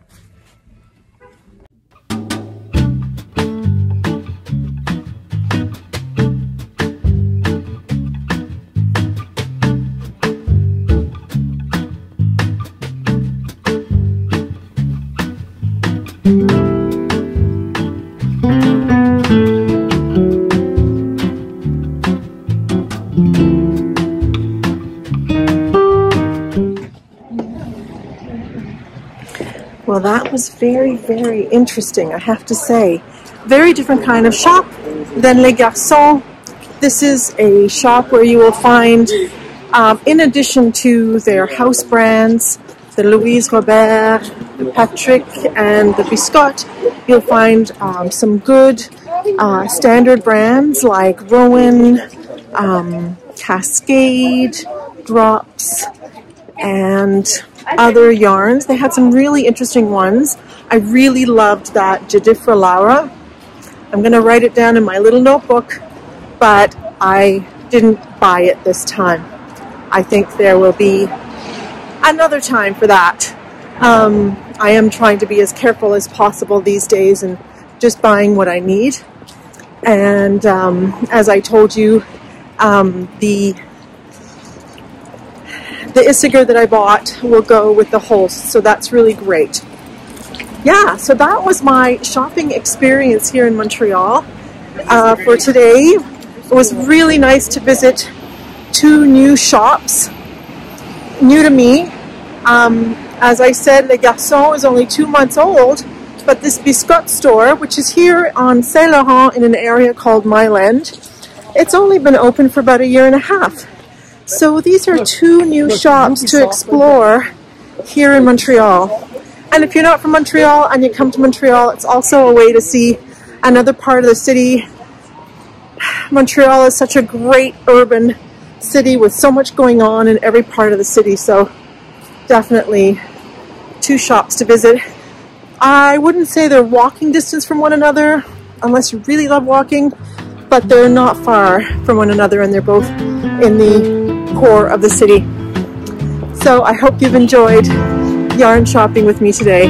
That was very, very interesting, I have to say. Very different kind of shop than Les Garçons. This is a shop where you will find, um, in addition to their house brands, the Louise Robert, the Patrick, and the Biscotte, you'll find um, some good uh, standard brands like Rowan, um, Cascade, Drops, and other yarns. They had some really interesting ones. I really loved that Jadifra Laura. I'm going to write it down in my little notebook, but I didn't buy it this time. I think there will be another time for that. Um, I am trying to be as careful as possible these days and just buying what I need. And um, as I told you, um, the the Isager that I bought will go with the Holst, so that's really great. Yeah, so that was my shopping experience here in Montreal uh, for today. It was really nice to visit two new shops, new to me. Um, as I said, Le Garçon is only two months old, but this Biscotte store, which is here on Saint Laurent in an area called Mile End, it's only been open for about a year and a half. So these are two new shops to explore here in Montreal. And if you're not from Montreal and you come to Montreal, it's also a way to see another part of the city. Montreal is such a great urban city with so much going on in every part of the city. So definitely two shops to visit. I wouldn't say they're walking distance from one another unless you really love walking, but they're not far from one another and they're both in the core of the city. So I hope you've enjoyed yarn shopping with me today.